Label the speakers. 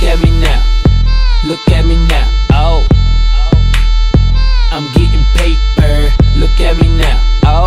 Speaker 1: Look at me now. Look at me now. Oh. I'm getting paper. Look at me now. Oh.